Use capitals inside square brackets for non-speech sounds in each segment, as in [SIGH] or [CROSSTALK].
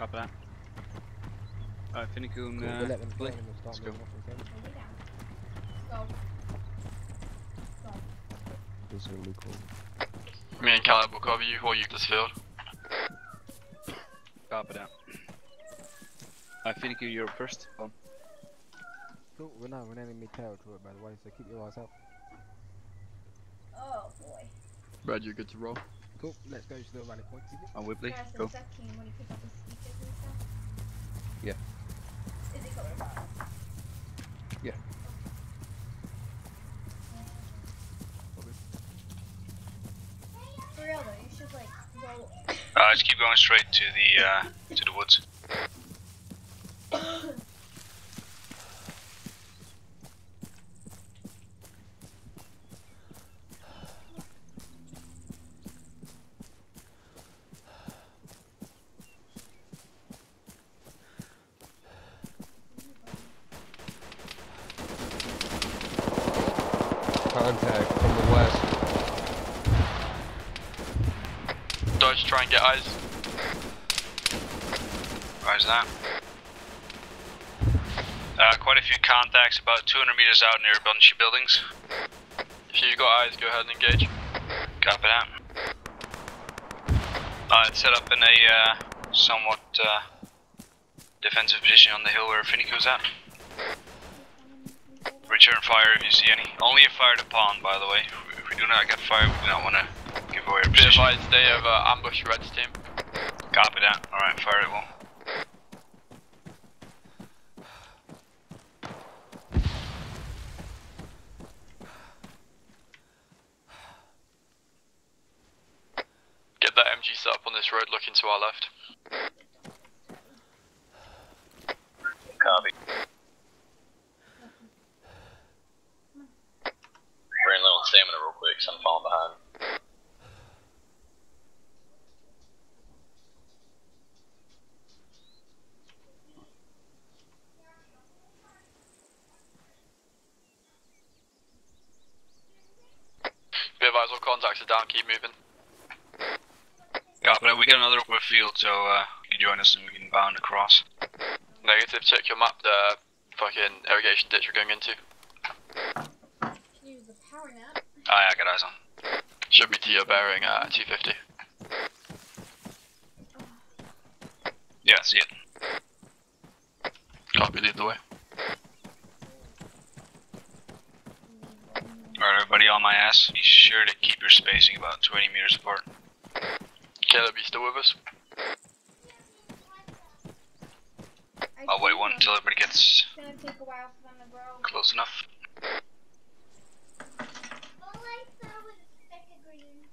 Copy that. Alright, Finnecoon, Cool, uh, we'll let them Blake, join and we'll let's go. off in Are? Go. Go. This is gonna be cool. Me and Caleb will cover you while you this field. Copy that. Alright, Finnecoon, you're first. Go. Cool, we're not in enemy territory by the way, so keep your eyes out. Oh boy. Brad, you're good to roll. Cool, let's go to the rally point. On Whibley, Guys, go. the sec when you pick up the and stuff. Yeah. Is it going to Yeah. For real though, you should like go. Uh, just keep going straight to the, uh, to the woods. [COUGHS] Eyes. Where's that? Uh, quite a few contacts about 200 meters out near a bunch of buildings. If you've got eyes, go ahead and engage. Copy that. Uh, set up in a uh, somewhat uh, defensive position on the hill where Finnecoon's at. Return fire if you see any. Only if fired upon, by the way. If we do not get fired, we do not want to away our Be advised, they have uh, ambushed Red's team. Copy that. Alright, fire it well. Get that MG set up on this road looking to our left. Copy. Bring low on stamina real quick, 'cause I'm falling behind. Be advised, all contacts are down, keep moving. That. We got another open field, so uh, you can join us and we can bound across. Negative, check your map, the uh, fucking irrigation ditch we're going into. Use the power nap. Yeah, I got eyes on. Should be to your bearing uh, at 250. Yeah, I see it. Copy, lead the way. Alright, everybody on my ass. Be sure to keep your spacing about 20 meters apart. Caleb, you still with us? I I'll wait one until everybody gets gonna take a while for them to grow. close enough. All I saw was a speck of green.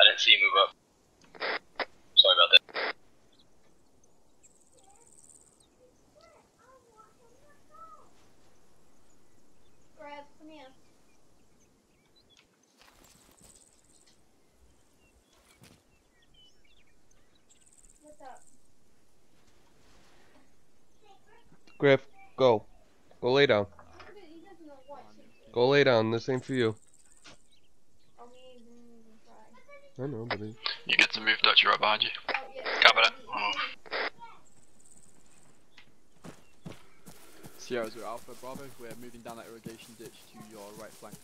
I didn't see you move up. Sorry about that. Brad, come here. What's up? Griff, go. Go lay down. He doesn't know what to do. Go lay down. This ain't for you. We didn't. I know, but it, You get to move Dutch right behind you. Oh, yeah. Copy that. Oh. Sierra Zero Alpha Bravo, we're moving down that irrigation ditch to your right flank.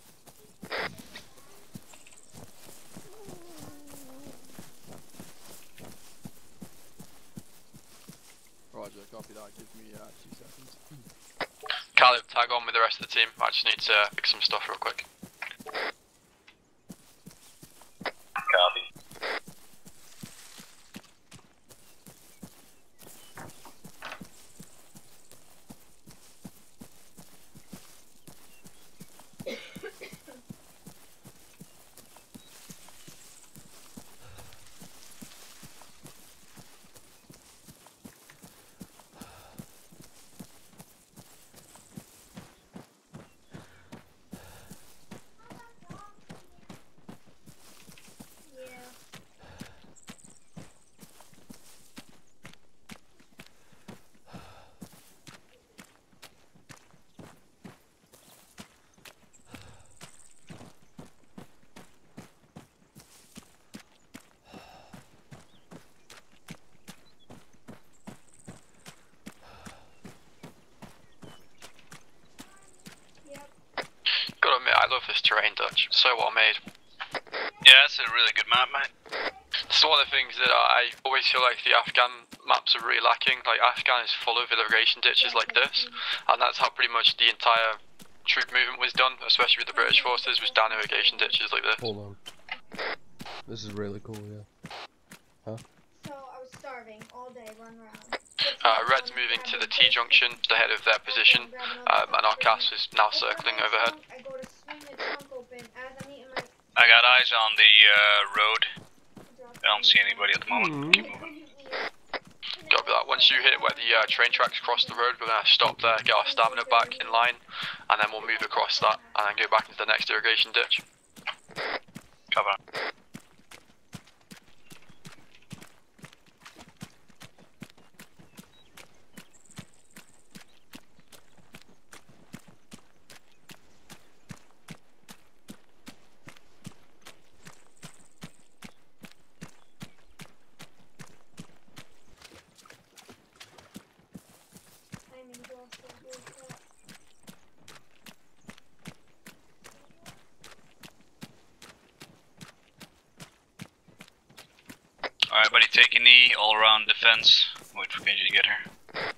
Roger, copy that, give me uh, two seconds. Caleb, tag on with the rest of the team. I just need to pick some stuff real quick. Love this Dutch. So well made. Yeah, that's a really good map, mate. It's one of the things that I always feel like the Afghan maps are really lacking. Like Afghan is full of irrigation ditches like this, and that's how pretty much the entire troop movement was done, especially with the British forces, was down irrigation ditches like this. Hold on. This is really cool, yeah. Huh? So I was starving all day, run around. Uh, Red's moving to the T junction, just ahead of their position, um, and our CAS is now circling overhead. I go to swing the trunk open as I'm eating my. I got eyes on the uh, road. I don't see anybody at the moment. Keep moving. Copy that. Once you hit where the uh, train tracks cross the road, we're gonna stop there, get our stamina back in line, and then we'll move across that, and then go back into the next irrigation ditch. Cover. I'm exhausted. Holy crap. Buddy, take a knee all around defense. Wait for Genji to get here.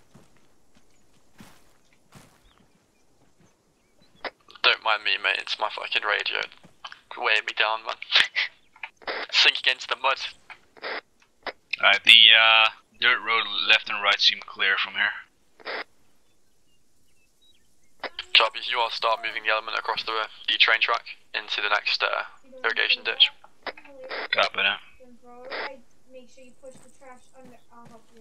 Don't mind me, mate. It's my fucking radio. Weighing me down, man. [LAUGHS] Sink against the mud. Alright, the uh, dirt road left and right seem clear from here. Copy. You all start moving the element across the, the train track into the next uh, irrigation ditch. Copy that. Then throw it right. Make sure you push the trash under. I'll help you.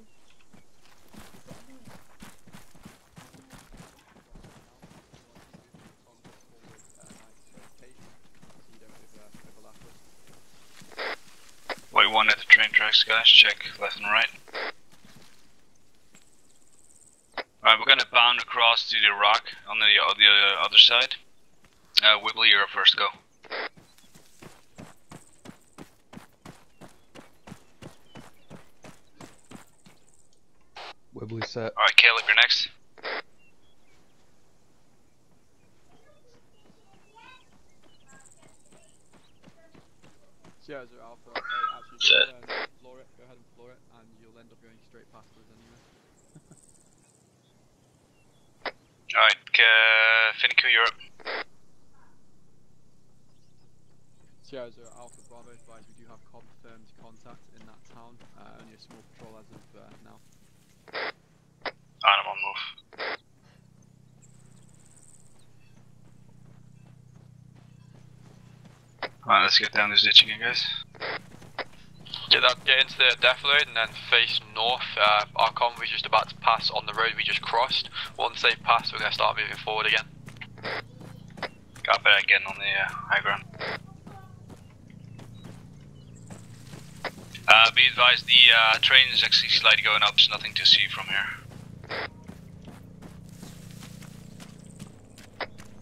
Wait one at the train tracks, guys. Check left and right. Alright, we're gonna bound across to the rock on the, on the uh, other side. Uh, Whipple, you're up first, go. Wibbly set. Alright, Caleb, you're next. Sierra Zero Alpha, uh, actually, Set. go ahead and floor it, go ahead and floor it, and you'll end up going straight past us anyway. Alright, Finiku, you're. Sierra Zero Alpha Bravo advise we do have confirmed contact in that town, uh, only a small patrol as of uh, now. Animal move. Alright, let's get down this ditch again, guys. Get that, get into the death load and then face north. Uh, our convoy's just about to pass on the road we just crossed. Once they pass, we're gonna start moving forward again. Copy that again on the uh, high ground. Uh, be advised, the uh, train is actually slightly going up, so nothing to see from here.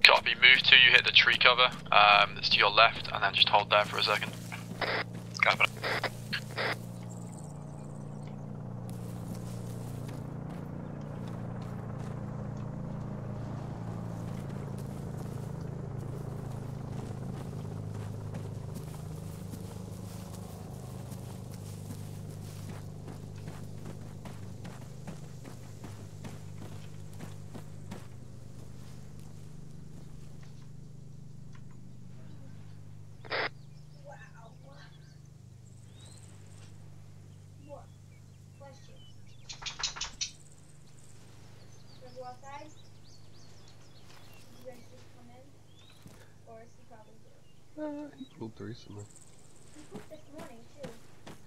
Copy. Move to you hit the tree cover. Um, that's to your left, and then just hold there for a second. Copy. What? Question. Wanna go outside? Did you guys just come in? Or is he probably here? Uh, he pooped recently. He pooped this morning too.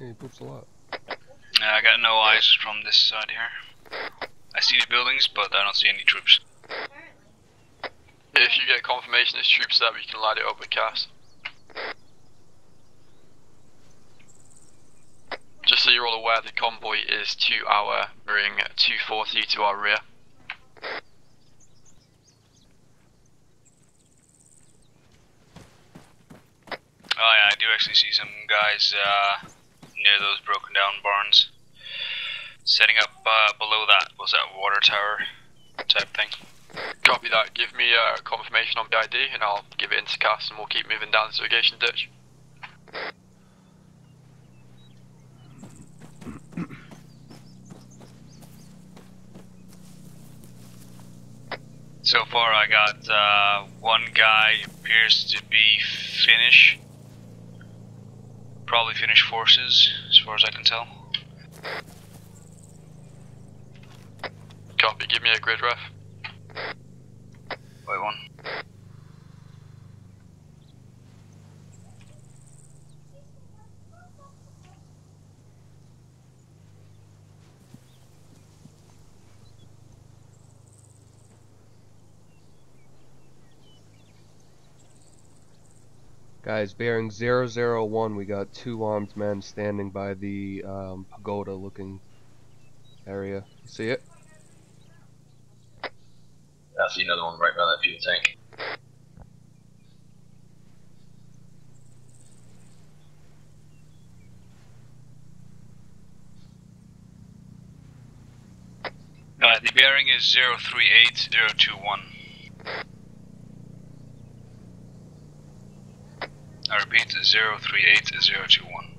Yeah, he poops a lot. Uh, I got no eyes from this side here. I see the buildings, but I don't see any troops. If you get confirmation there's troops there, we can light it up with gas. Just so you're all aware, the convoy is to our ring 240 to our rear. Oh yeah, I do actually see some guys uh, near those broken down barns. Setting up uh, below that was that water tower type thing. Copy that. Give me uh, confirmation on PID and I'll give it into CAS and we'll keep moving down this irrigation ditch. So far, I got uh, one guy appears to be Finnish. Probably finish forces, as far as I can tell. Copy. Give me a grid ref. Wait one. Guys, bearing 001, we got two armed men standing by the um, pagoda looking area. See it? I see another one right by that fuel tank. Uh, the bearing is 038021. I repeat, 038021.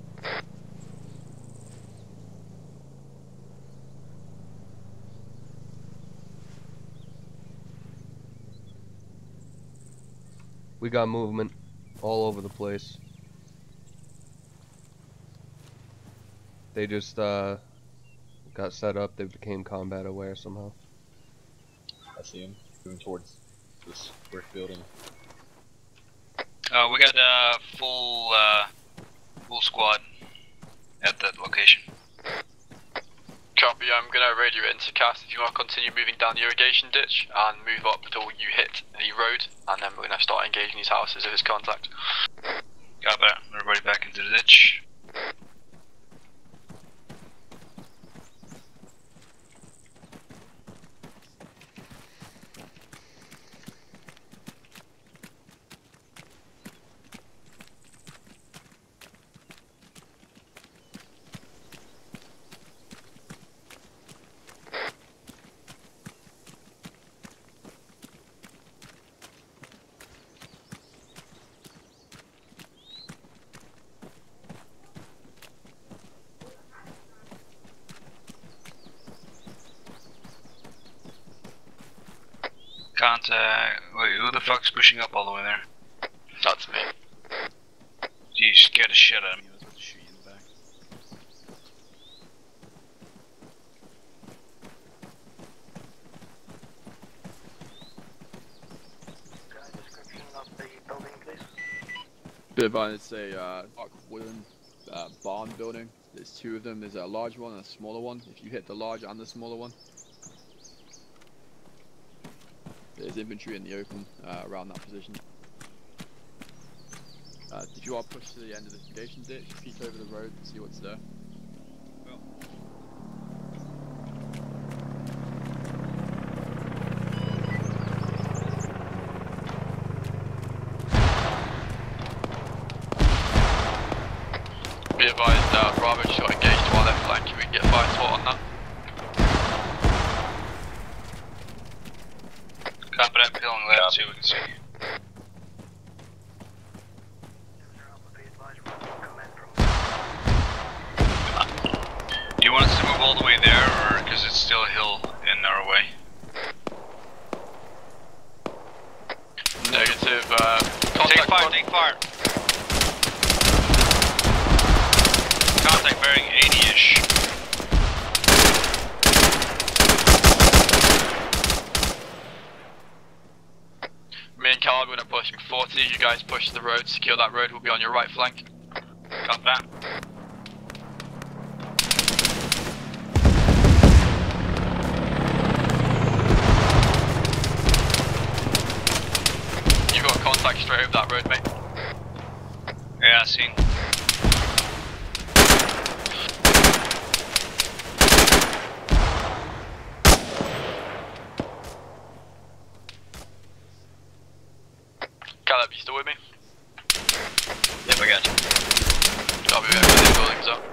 We got movement all over the place. They just uh, got set up. They became combat aware somehow. I see him moving towards this brick building. Uh, we got a full, uh, full squad at that location. Copy. I'm gonna radio it into CAS if you want to continue moving down the irrigation ditch and move up till you hit the road, and then we're gonna start engaging these houses if it's contact. Got that. Everybody back into the ditch. Contact. Wait, who the fuck's pushing up all the way there? That's me. Geez, scared the shit out of me. I was about to shoot you in the back. Bit of it's a uh, dark wooden uh, barn building. There's two of them. There's a large one and a smaller one. If you hit the large and the smaller one, there's infantry in the open uh, around that position. Uh, did you all push to the end of the irrigation ditch, peek over the road and see what's there? Be advised, uh, Bravo just got engaged to our left flank. Can we get fire SWAT on that? Copy that, peeling left too, we can see. Do you want us to move all the way there, or because it's still a hill in our way? Negative. Uh, Take contact fire, squad. take fire. Contact bearing 80-ish. Me and Cal are going to push him 40. You guys push the road, secure that road. We'll be on your right flank. Copy that. You got contact straight over that road, mate. Yeah, I seen. Caleb, you still with me? Yep, I got you. I'll be back when the building's up.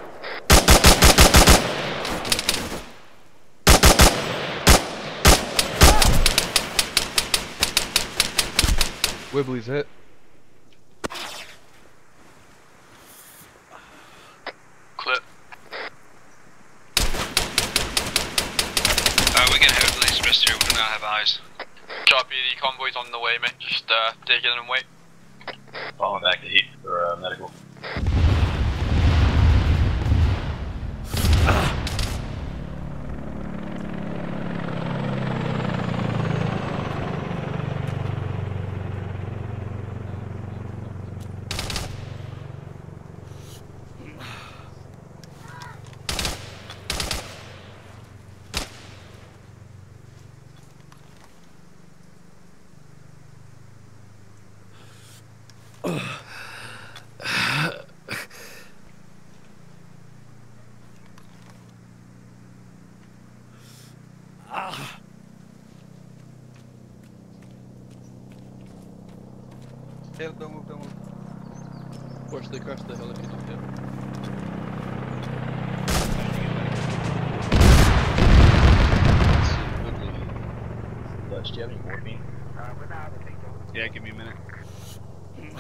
Wibbly's hit. Clip. Uh, we're gonna head to here, we do not have eyes. Copy, the convoy's on the way, mate. Just uh, take it and wait. Falling back to heat for uh, medical. Taylor, don't move, don't move. Push the crest of the hill if you're not hit. Dutch, do you have any morphine? Yeah, give me a minute. [SIGHS]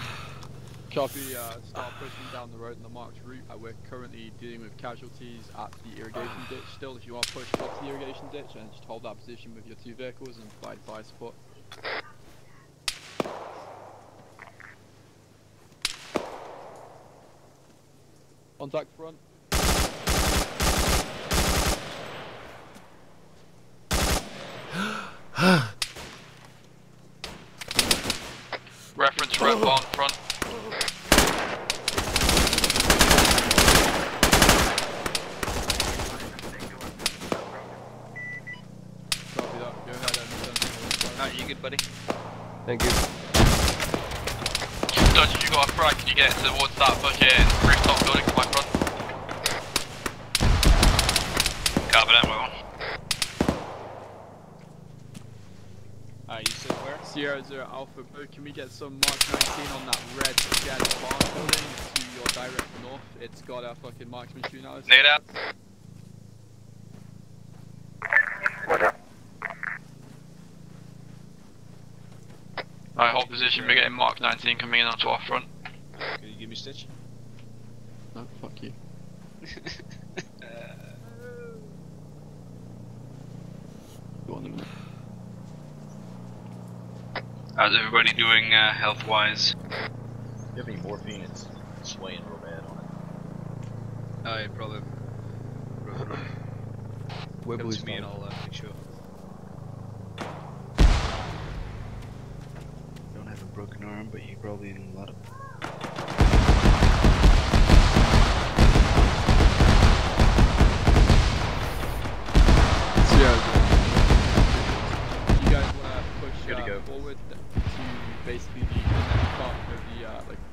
Copy, uh, start pushing down the road in the marked route. Uh, we're currently dealing with casualties at the irrigation [SIGHS] ditch still. If you want to push up to the irrigation ditch and just hold that position with your two vehicles and provide fire support. Contact front. Reference red barn front. Copy that. Go ahead and send Alright, you good, buddy? Thank you. Dutch, if you got a frag, can you get towards that fucking rooftop building to my front? Copy that, well. Alright, you said where? Sierra Zero Alpha Blue, can we get some Mark 19 on that red shed barn building to your direct north? It's got a fucking marksman shooting at us. Nade out. Alright, hold position, we're getting Mark 19 coming in onto our front. Can you give me Stitch? No, fuck you. [LAUGHS] Go on a minute. How's everybody doing uh, health wise? Do you have any morphine? It's swaying real bad on it. Oh, yeah, probably. Come Wibbly's to me and. I'll uh, make sure. Don't have a broken arm, but you probably in a lot of.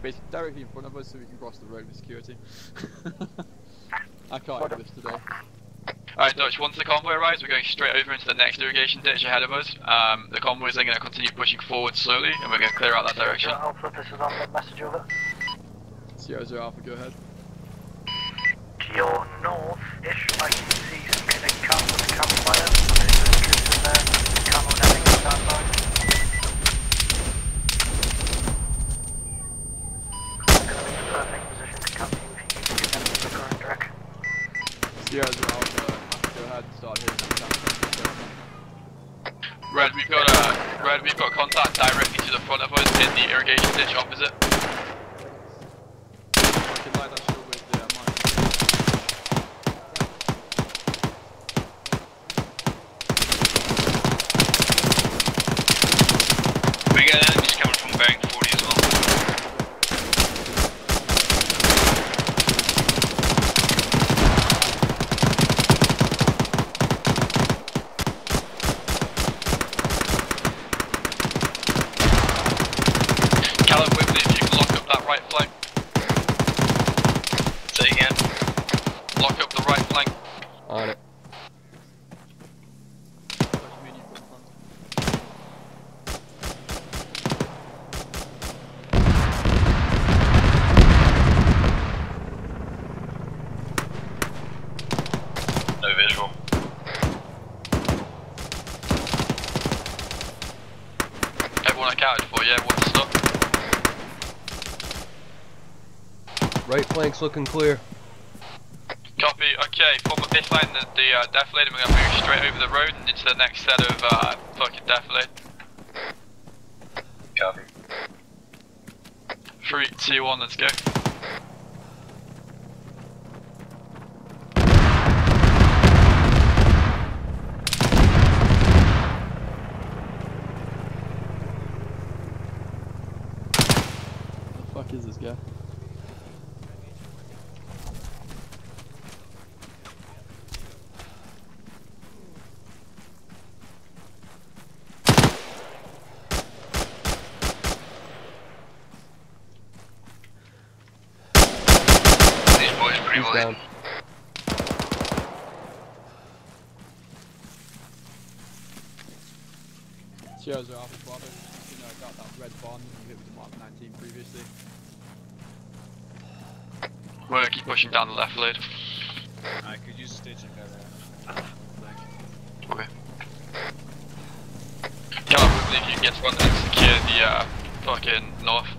Basically directly in front of us so we can cross the road with security. [LAUGHS] I can't do this today. Alright, Dutch, once the convoy arrives, we're going straight over into the next irrigation ditch ahead of us. Um, the convoy is then going to continue pushing forward slowly, and we're going to clear out that direction. Alpha, this is on the message over. Sierra Zero Alpha, go ahead. To your north-ish, I can see some kind of with a campfire. There's some troops in there. Camo netting stand by. I'm gonna be in the perfect position to capture you if you need to get into the current track. Sierra Zero Alpha, go ahead and start hitting that camp. Red, we've got uh, Red, we've got contact directly to the front of us in the irrigation ditch opposite. I can light that shield with the uh, mine. We got enemies coming from Bank 40 as well. Callum Whibley, if you can lock up that right flank. Say again. Lock up the right flank. On it. What do you mean you've got front? everyone accounted for, yeah, everyone to stop. Right flank's looking clear. Copy, okay, form of this line, the, the uh, defilade, and we're gonna move straight over the road and into the next set of uh, fucking defilade. Copy. Three, two, one, let's go. the fuck is this guy? These boys pretty He's well down. Sierra Zero Alpha Bravo. You know, got that red bond you hit with the Mark 19 previously. We're gonna keep pushing down the left lane. I could use stitching better. Okay. Come on, quickly if you can get to front and secure the uh, fucking north.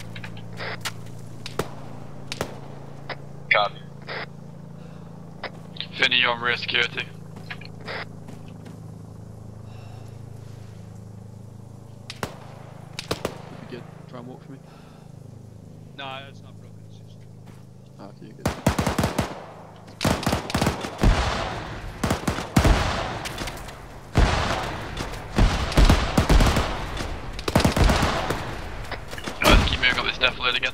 Copy. Finny, you're on rear security. If you good, try and walk for me. No, it's not broken. It's just Ah, okay, you're good. Alright, let's keep moving up this defilade again.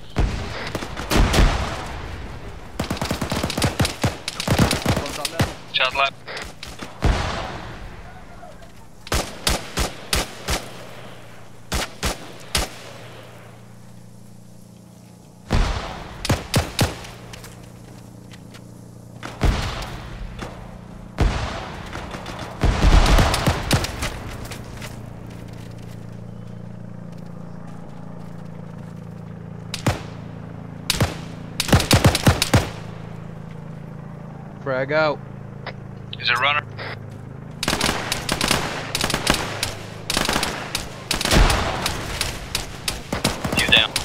One's out there. Chad lab. Frag out. Is it runner? You down.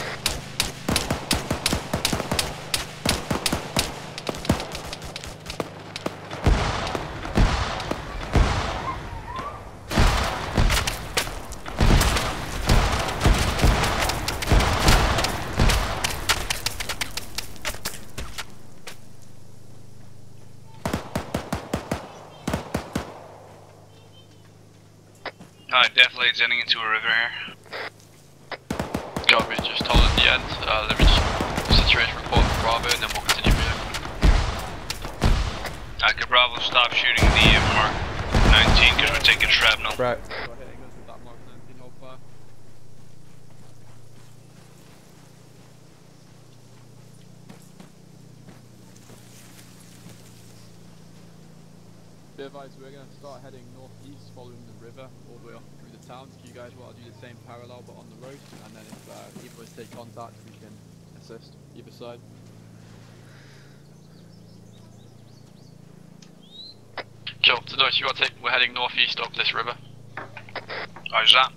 Alright, defilade's ending into a river here. Copy, just hold at the end. Uh, let me just situation report for Bravo and then we'll continue here. I could Bravo stop shooting the uh, Mark 19 because we're taking shrapnel. Right. Start hitting us with that Mark 19 hold fire. Be advised, we're going to start heading northeast following the river all the way up You guys want to do the same parallel but on the road, and then if uh, either of us take contact, we can assist either side. Cool, so notice you to take, we're heading northeast up this river. How's that?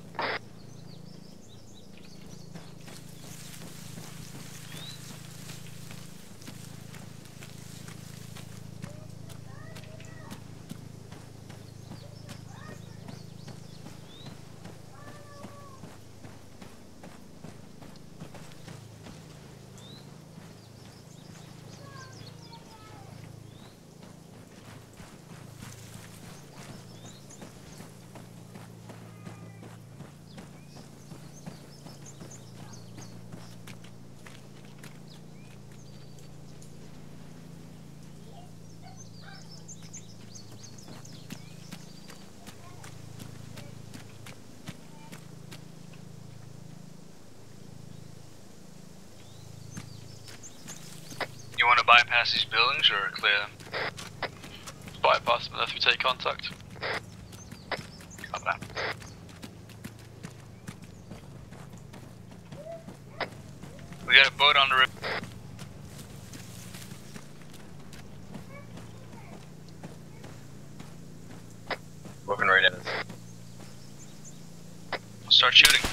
You want to bypass these buildings or clear them? Bypass them unless we take contact. Copy that. We got a boat on the river. Looking right at us. Start shooting.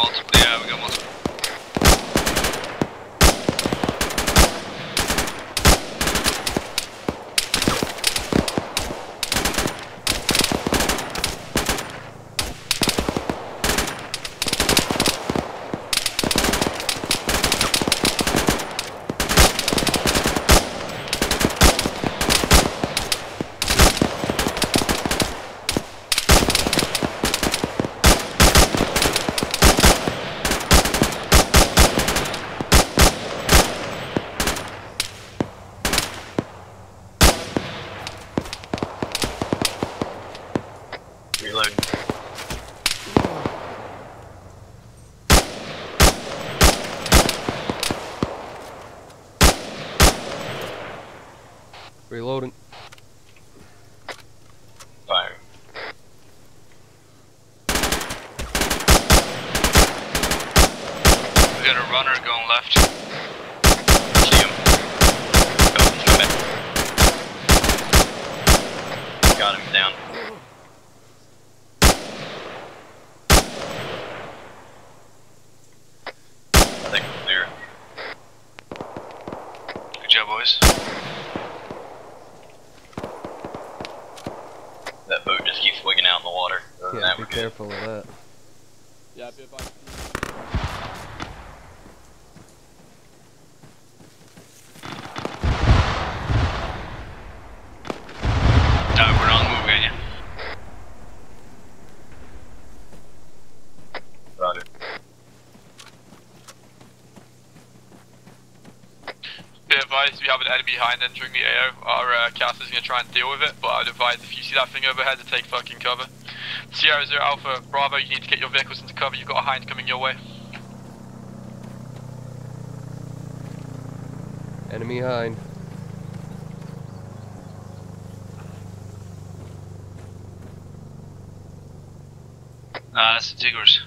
multiple. Yeah, we got multiple. Reload. Reloading. Fire. We got a runner going left. See him. Oh, he's coming. Got him down. I think we're clear. Good job, boys. That boat just keeps wigging out in the water. Other than Yeah, that, be we're good. careful of that. Yeah, be advised. No, we're on the move, ain't you? Roger. Be advised, we have an enemy behind entering the AO. Our uh, CAS is going to try and deal with it, but I'd advise if you see that thing overhead to take fucking cover. Sierra Zero Alpha Bravo, you need to get your vehicles into cover. You've got a hind coming your way. Enemy hind. Uh, that's the Tigers.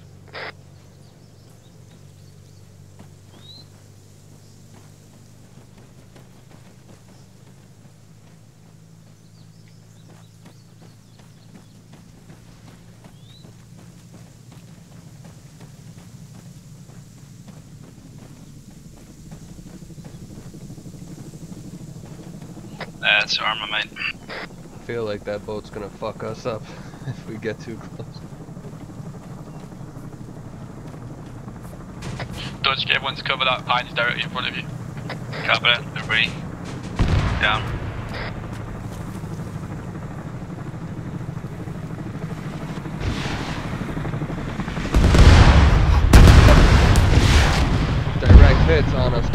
That's armament. I feel like that boat's gonna fuck us up [LAUGHS] if we get too close. Dodge, get everyone to cover that hind is directly in front of you. Cover that. Everybody. Down. Direct hits on us,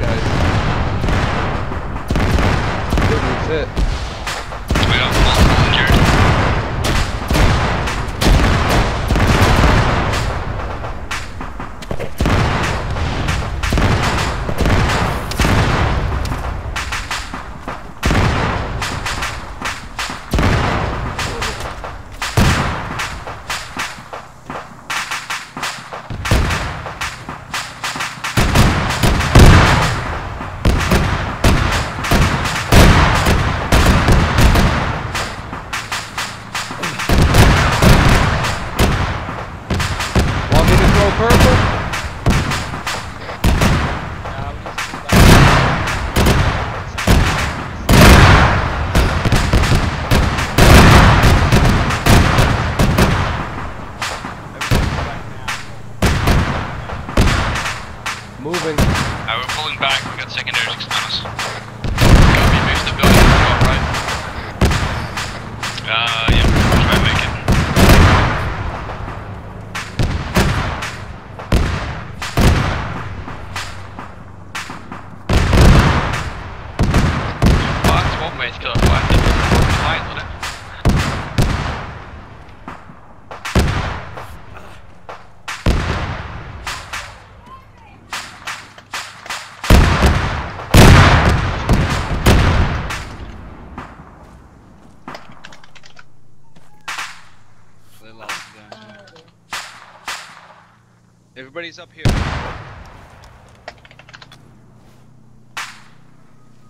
Everybody's up here.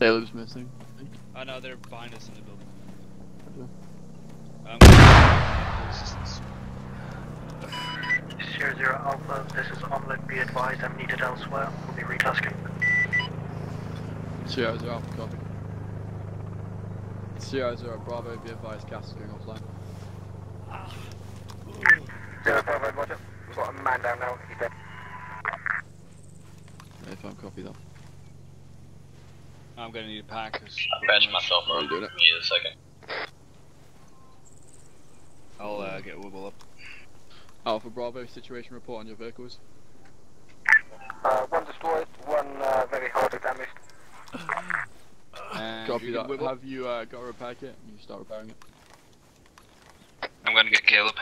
Caleb's missing. Oh no, they're behind us in the building. Okay. Um, assistance. Zero Zero Alpha, this is Omelette. Be advised, I'm needed elsewhere. We'll be retasking. Sierra Zero Alpha, copy. Sierra Zero Bravo, be advised, CAS is going offline. Zero Bravo, Roger. We've got a man down now. He's dead. If I'm copy that. I'm gonna need a pack. 'cause I'm patching myself Are up. you doing it? Give me a second. I'll uh, get Wibble up. Alpha Bravo, situation report on your vehicles. Uh, one destroyed, one uh, very hardly damaged. [SIGHS] And Copy that. can Wibble. Have you uh, got a repair kit? You start repairing it. I'm gonna get Caleb.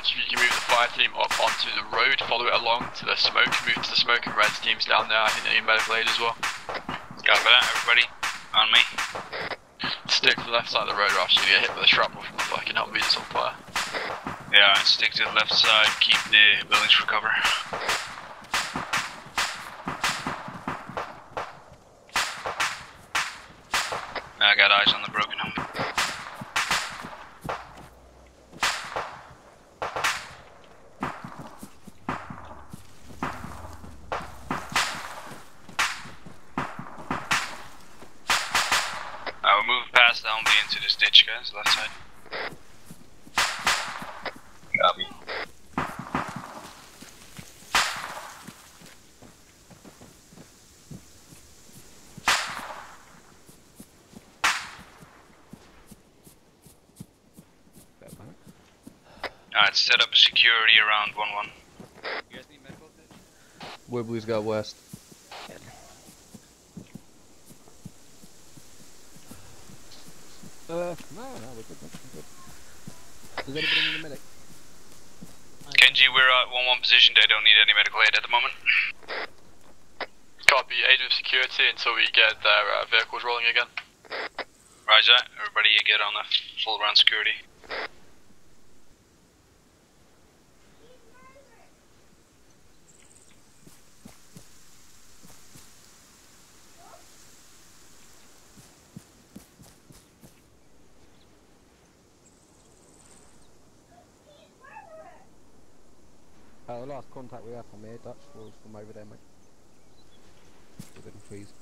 You can move the fire team up onto the road, follow it along to the smoke, move to the smoke and red teams down there. I think they need medical aid as well. Got that, everybody? On me? Stick to the left side of the road or else you get hit with a shrapnel from the fucking Humvees on fire. Yeah, stick to the left side, keep the buildings for cover. I got eyes on the broken home. I will move past the Humvee into this ditch, guys, left side. Copy. Alright, set up a security around 1 1. You guys need medical attention? Wibbly's got west. Uh, no, no, we're good, man, we're good. Does anybody need a medic? Kenji, we're at 1 1 position. They don't need any medical aid at the moment. Copy, aid with security until we get their uh, vehicles rolling again. Roger, everybody you get on a full round security. Uh, the last contact we have from here, Dutch, was from over there, mate. Within the trees.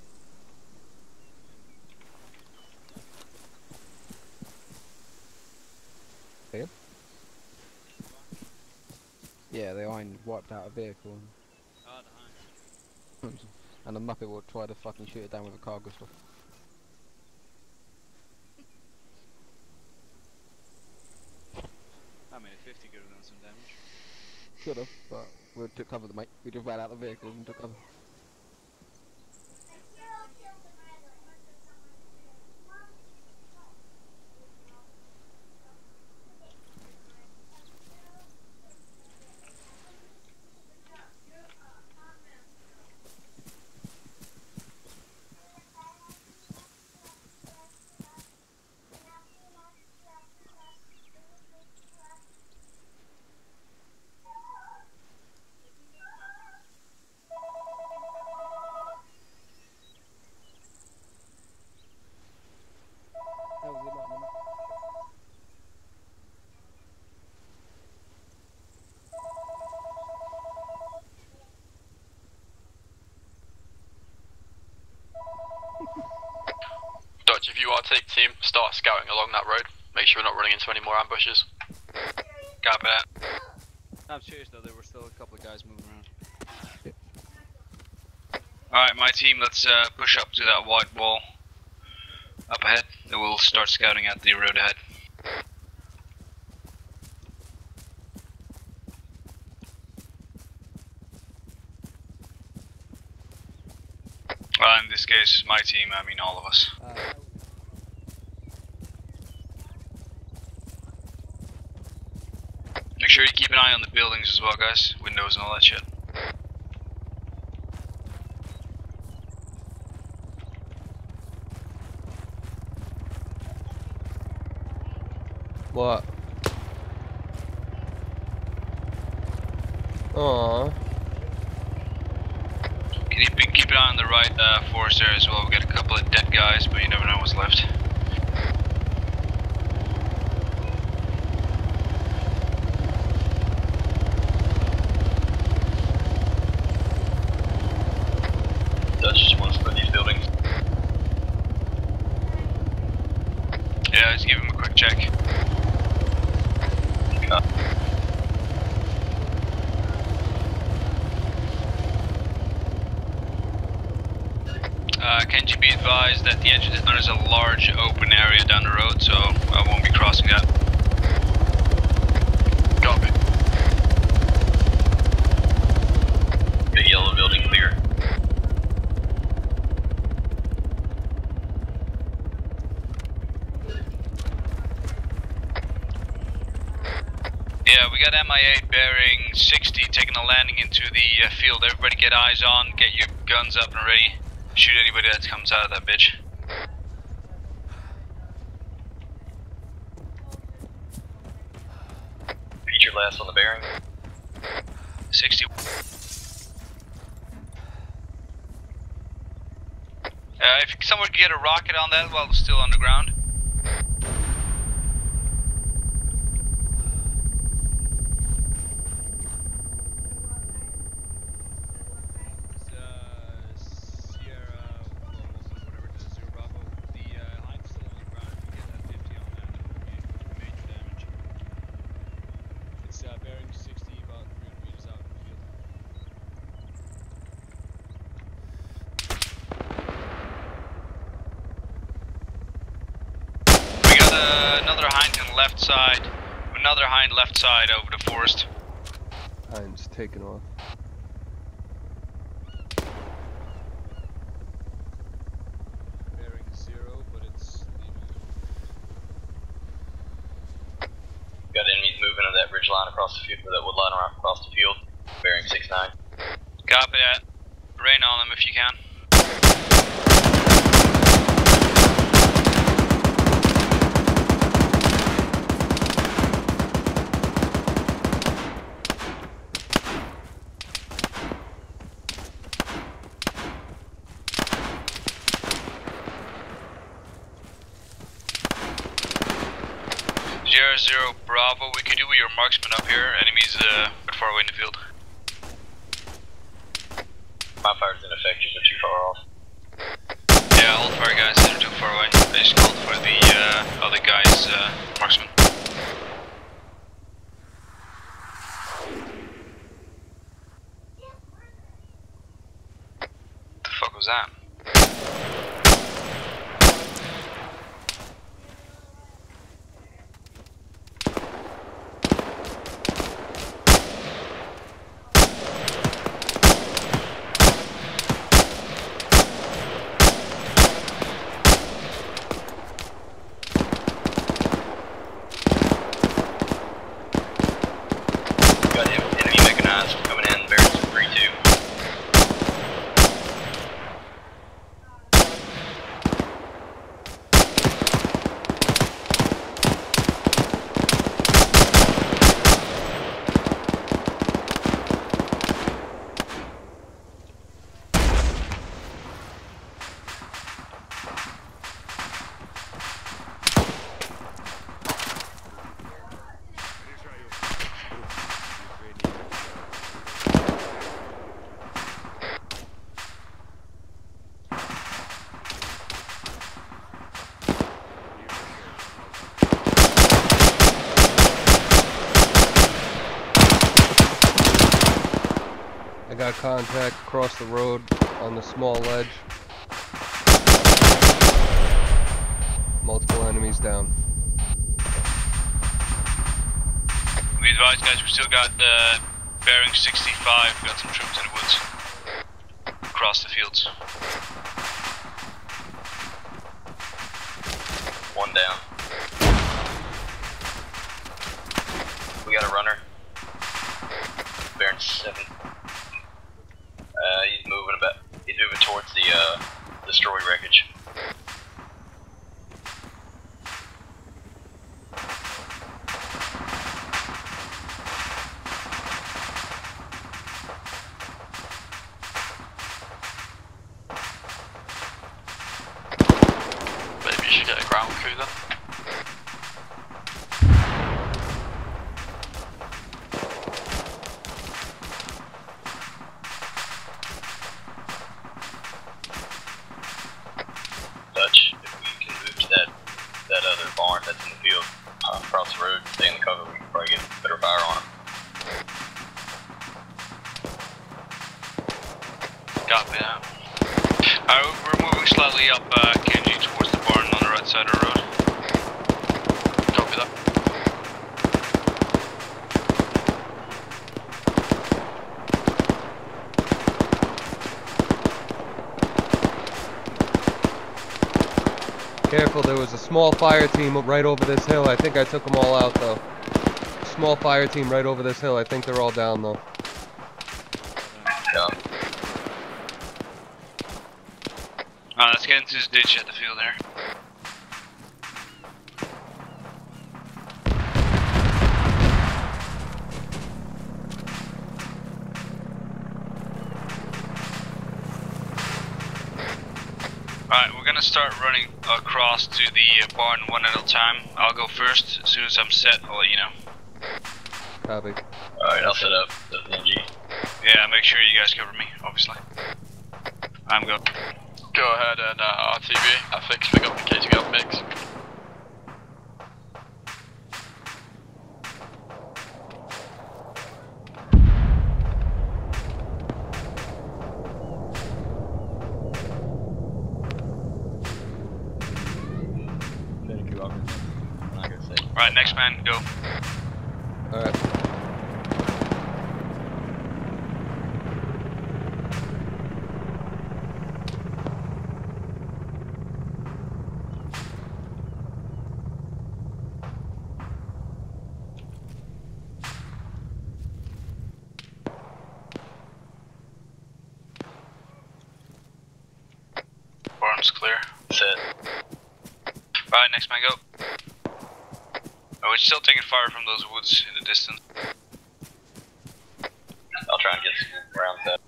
Here? Yeah, the iron wiped out a vehicle and, Oh, behind. and the Muppet will try to fucking shoot it down with a cargo stuff. I mean, a 50 could have done some damage. Should have, but we took cover, The mate. We just ran out of the vehicle and took cover. Catch, if you are to take team, start scouting along that road. Make sure we're not running into any more ambushes. Copy that. I'm serious though, there were still a couple of guys moving around. Alright, my team, let's uh, push up to that white wall up ahead, and we'll start scouting out the road ahead. Well, in this case, my team, I mean all of us. Uh, Make sure you keep an eye on the buildings as well, guys. Windows and all that shit. What? Aww. Can you keep an eye on the right uh, forest there as well? We got a couple of dead guys, but you never know what's left. Dutch just wants to put these buildings. Yeah, just give him a quick check. Uh, can you be advised that the town is a large open area down the road, so I won't be crossing that. Copy. The yellow building clear. Yeah, we got MI8 bearing 60 taking a landing into the uh, field. Everybody get eyes on, get your guns up and ready. Shoot anybody that comes out of that bitch. Featured last on the bearing. 60. Uh, if someone could get a rocket on that while it's still underground. It's, uh, Sierra, whatever it is, Zero Bravo. The uh, Hind's still on the ground. If you get that 50 on that, it would be major damage. It's uh, bearing 60, about 300 meters out in the field. We got uh, another hind on the left side. Another hind left side over the forest. Hind's taking off. Bearing zero, but it's leaving. Got enemies moving on that ridge line across the field, that wood line across the field. Bearing 6-9. Copy that. Rain on them if you can. Zero Bravo. We could do with your marksman up here. Enemies uh, far away in the field. My fire's in effect, you're too far off. Yeah, hold fire guys, they're too far away. I just called for the uh, other guy's uh, marksman. The fuck was that? Got en- enemy mechanized coming in, bearing 3-2. I got contact across the road on the small ledge. Multiple enemies down. We advise guys, we still got uh, bearing 65. We got some troops in the woods. Across the fields. One down. We got a runner. Bearing seven. Uh, he's moving about. He's moving towards the uh, destroy wreckage. Maybe you should get a ground crew then. Dutch, if we can move to that that other barn that's in the field uh, across the road, stay in the cover, we can probably get better fire on them. Copy that. Alright, we're moving slightly up uh, Kenji towards the barn on the right side of the road. Copy that. Careful, there was a small fire team right over this hill. I think I took them all out though. Small fire team right over this hill. I think they're all down though. Yeah. Uh, let's get into this ditch at the field there. Alright, we're gonna start running across to the uh, barn one at a time. I'll go first. As soon as I'm set, I'll let you know. Copy. Alright, I'll set up the NG. Yeah, make sure you guys cover me, obviously. I'm go. Go ahead and uh, RTV. I think we got in case we got mix. Thank you, Robert. I'm not gonna say. Alright, next man, go. Alright. Barn's clear. Set. Alright, next man, go. Oh, we're still taking fire from those woods in the distance. I'll try and get some rounds set.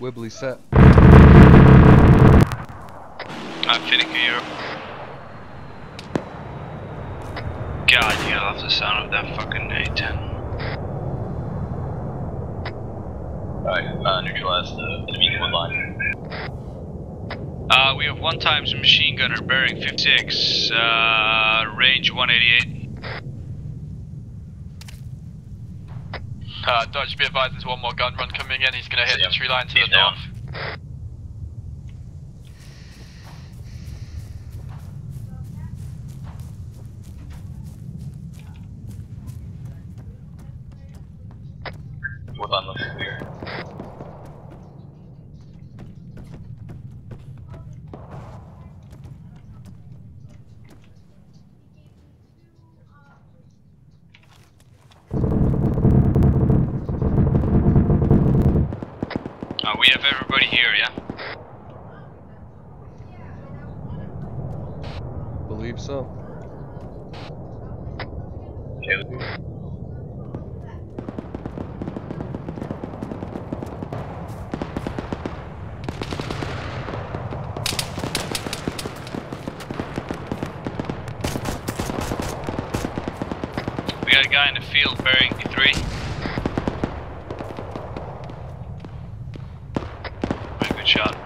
Wibbly set. I'm fitting you. God, you love the sound of that fucking A10. Alright, uh, neutralize the enemy wood line. Uh, we have one times machine gunner bearing 56, uh, range 188. Dutch, be advised there's one more gun run coming in. He's gonna hit See the tree line to He's the down. north. Wood line looks clear. Uh, we have everybody here, yeah? Believe so. Okay. We got a guy in the field bearing 3. Very good shot.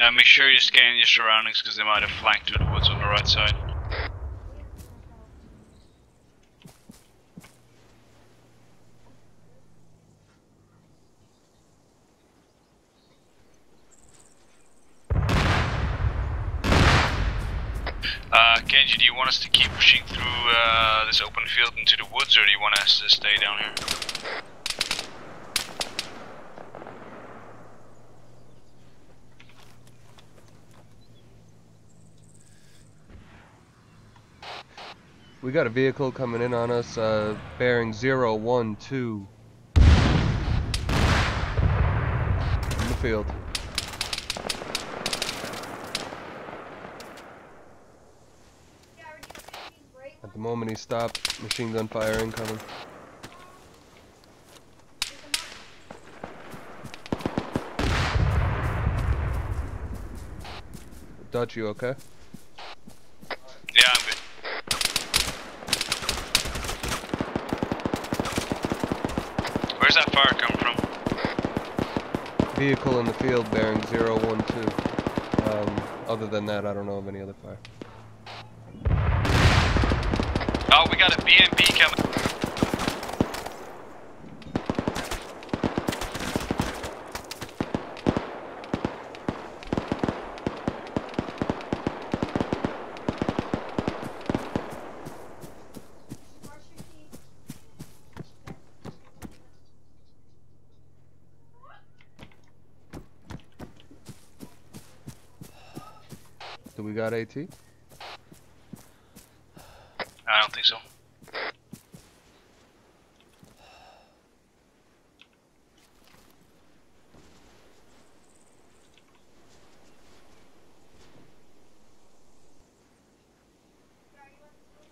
Uh, make sure you scan your surroundings because they might have flanked through the woods on the right side. Uh, Kenji, do you want us to keep pushing through uh, this open field into the woods, or do you want us to stay down here? We got a vehicle coming in on us, uh, bearing 012. In the field. At the moment he stopped, machine gun fire incoming. Dutch, you okay? Yeah, I'm good. Where's that fire coming from? Vehicle in the field bearing 012. Um, other than that, I don't know of any other fire. Oh, we got a BMP coming. Got AT? I don't think so.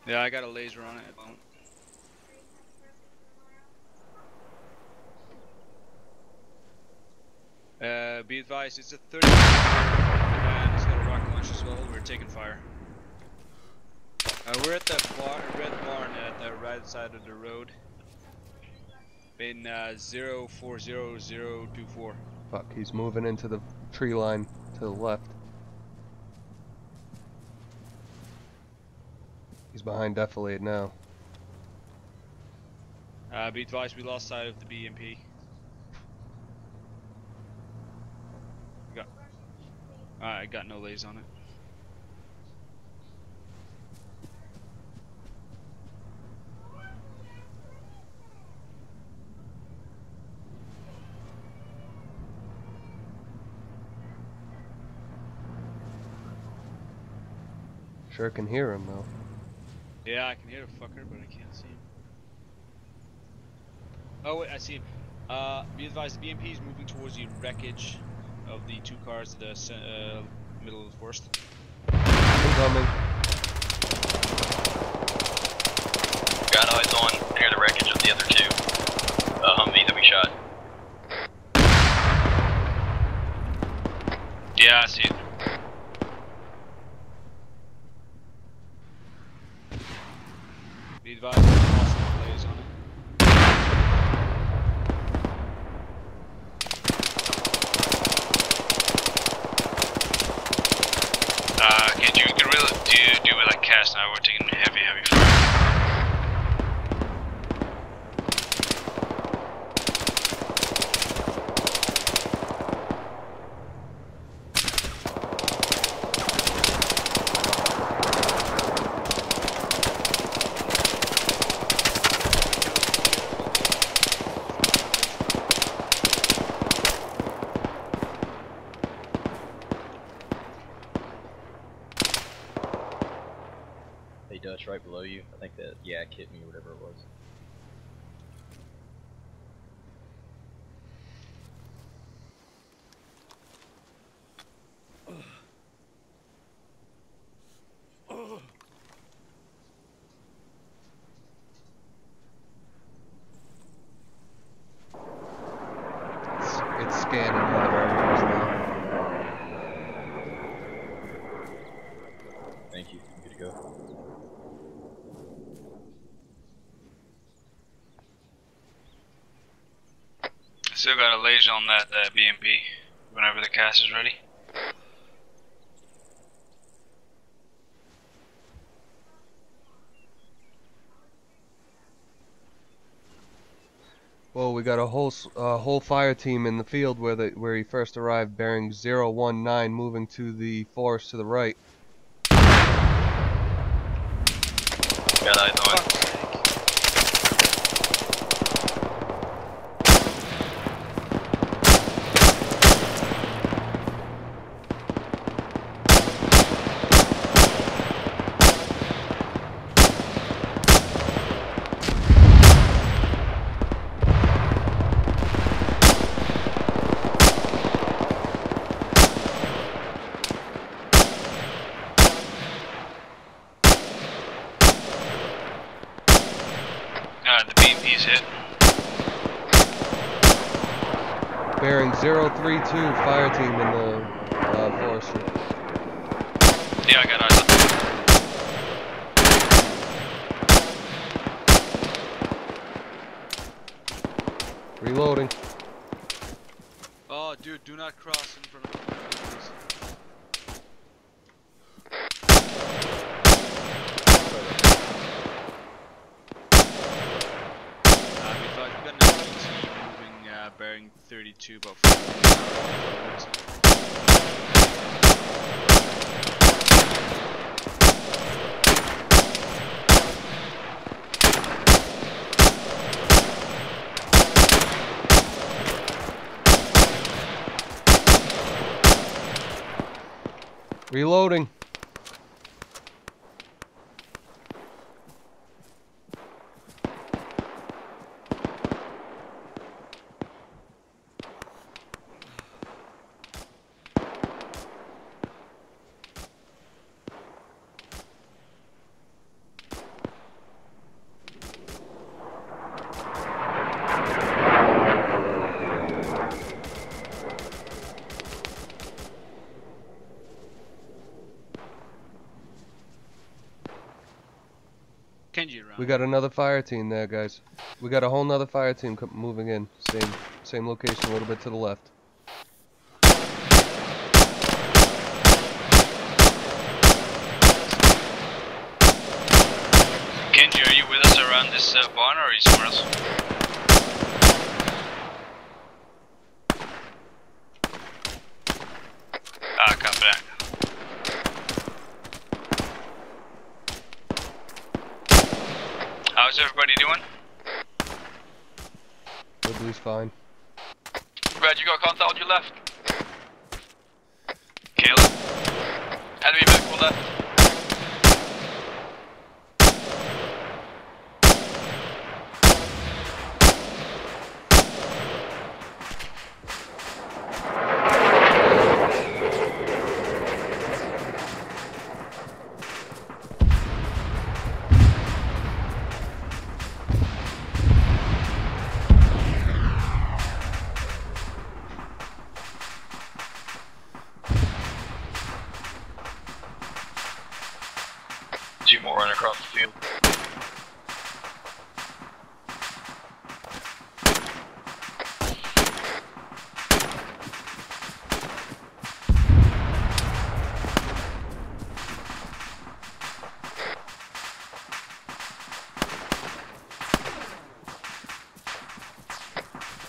Yeah, I got a laser on it. I don't. Uh, be advised, it's a 30 and it's got a rocket launch as well. We're taking fire. Uh, we're at the bar, red barn at the right side of the road. In uh, 040024. Fuck, he's moving into the tree line to the left. He's behind Defilade now. Uh, be advised, we lost sight of the BMP. Got, I got no lays on it. Sure can hear him though. Yeah, I can hear the fucker, but I can't see him. Oh wait, I see him. Uh, be advised, the BMP is moving towards the wreckage of the two cars at the uh, middle of the forest. Incoming. Got eyes on near the wreckage of the other two Still got a laser on that, BMP whenever the CAS is ready. Well, we got a whole uh, whole fire team in the field where the where he first arrived, bearing 019, moving to the forest to the right. Yeah, I know. Reloading. Kenji around. We got another fire team there, guys. We got a whole nother fire team moving in. Same same location, a little bit to the left. Kenji, are you with us around this uh, barn or are you somewhere else? Ah, copy that. How's everybody doing? Woodley's fine. Red, you got contact on your left. Caleb? Enemy vehicle left. Two more running across the field.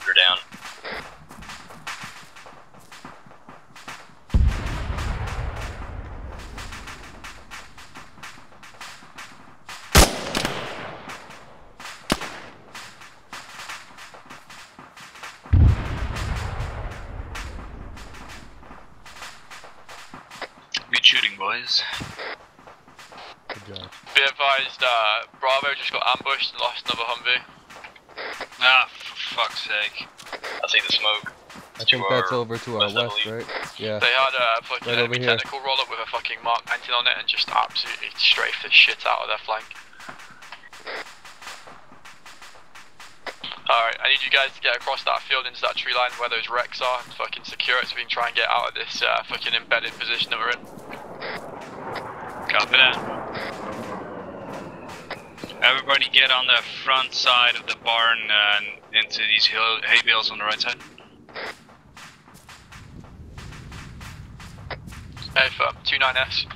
They're down. Good shooting, boys. Good job. Be advised, uh, Bravo just got ambushed and lost another Humvee. Ah, for fuck's sake. I see the smoke. I think that's over to our west, I right? Yeah. They had a fucking Right enemy technical roll up with a fucking Mark 19 on it and just absolutely strafed the shit out of their flank. Alright, I need you guys to get across that field into that tree line where those wrecks are and fucking secure it so we can try and get out of this uh, fucking embedded position that we're in. Copy that. Everybody get on the front side of the barn and into these hill hay bales on the right side. Hey, firm, 29S.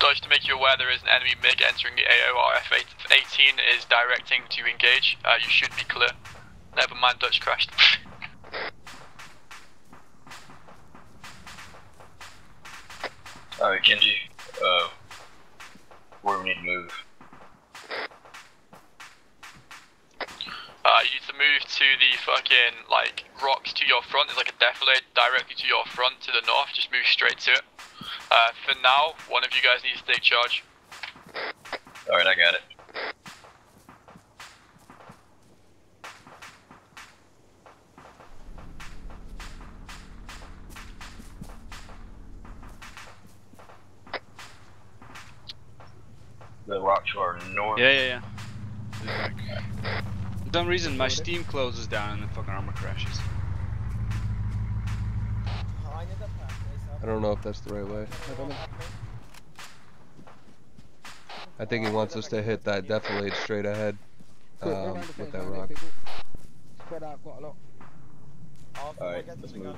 Just to make you aware, there is an enemy MiG entering the AOR F-18 is directing to engage. Uh, you should be clear. Never mind, Dutch crashed. [LAUGHS] Alright, Kenji, uh, where we need to move? Uh, you need to move to the fucking, like, rocks to your front. There's like a defilade directly to your front to the north. Just move straight to it. Uh, for now, one of you guys needs to take charge. Alright, I got it. The rock to our north. Yeah, yeah, yeah. For some reason, my Steam closes down and the fucking Arma crashes. I don't know if that's the right way. I think he wants us to hit that defilade straight ahead um, with that rock. Spread out quite a lot. Alright, let's move.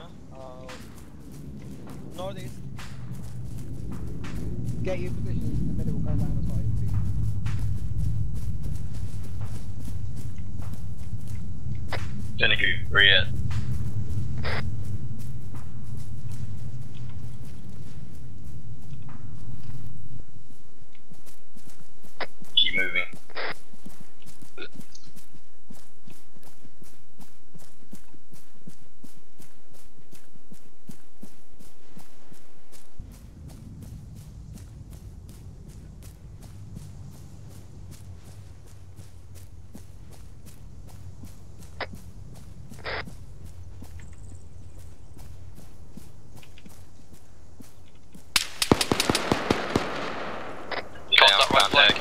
Northeast. Get your position in the middle, go round the side. Deniku, where you at? Keep moving. Contact right flank.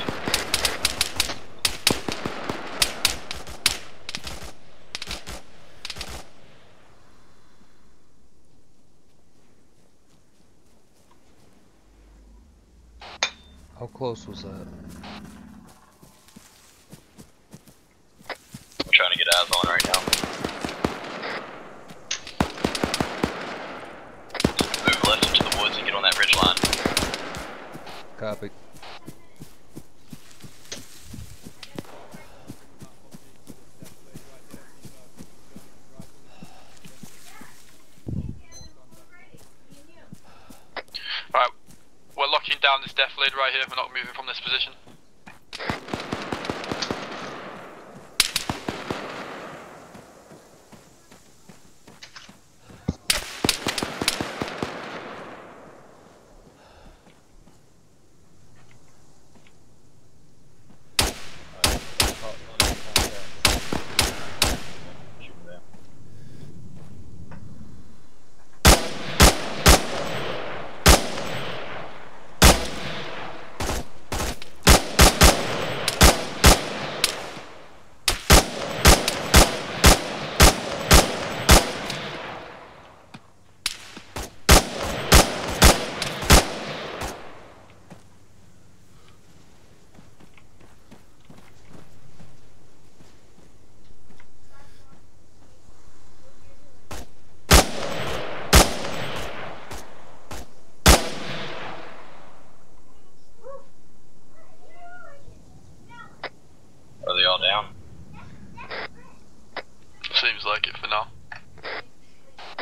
How close was that? I'm trying to get eyes on right now. Move left into the woods and get on that ridge line. Copy. Alright, we're this defilade right here. We're not moving from this position. Shoot him down. Are they all down? Seems like it for now.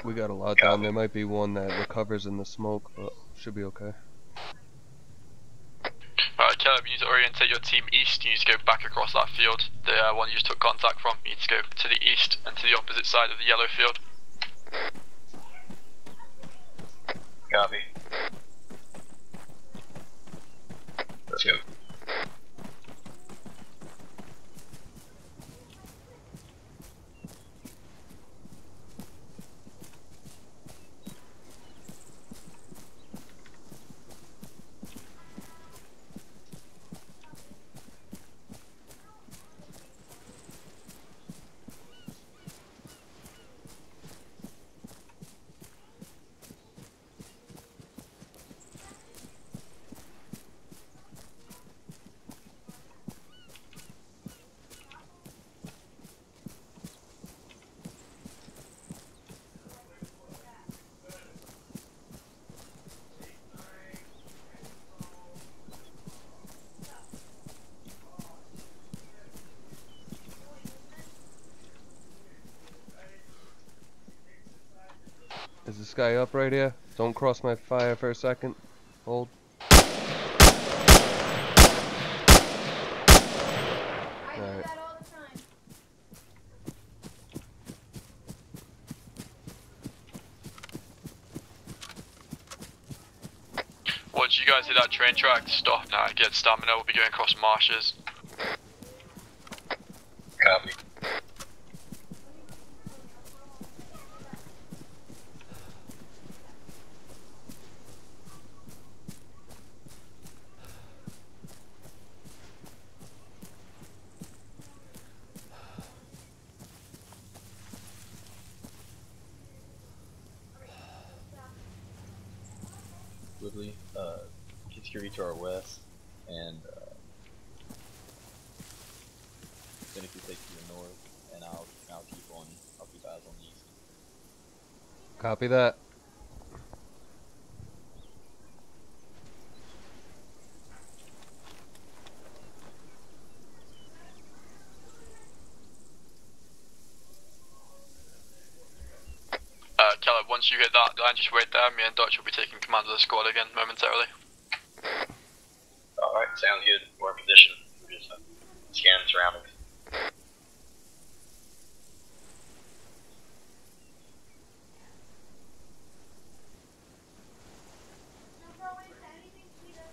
We got a lot down. There might be one that recovers in the smoke, but should be okay. Alright, Caleb, you need to orientate your team east. You need to go back across that field. The uh, one you just took contact from. You need to go to the east and to the opposite side of the yellow field. Copy. This guy up right here? Don't cross my fire for a second. Hold. Alright. Once you guys hit that train track, stop now. Get stamina. We'll be going across marshes. Copy. Woodley, uh, keep security to our west, and uh, then if you take to the north, and I'll I'll keep on I'll keep eyes on the east. Copy that. Uh, Caleb, once you hit that line, just wait there. Me and Dutch will be taking command of the squad again momentarily. Alright, sounds good. We're in position. We're just uh, scanning surroundings. No, bro, is anything sweeter?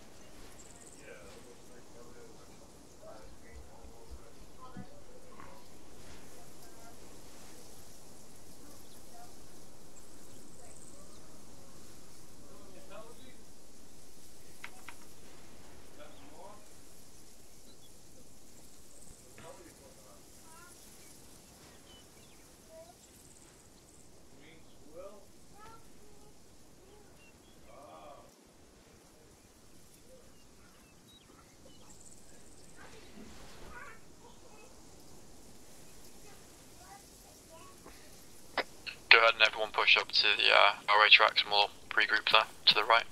Go ahead and everyone push up to the uh, railway tracks and we'll regroup there to the right.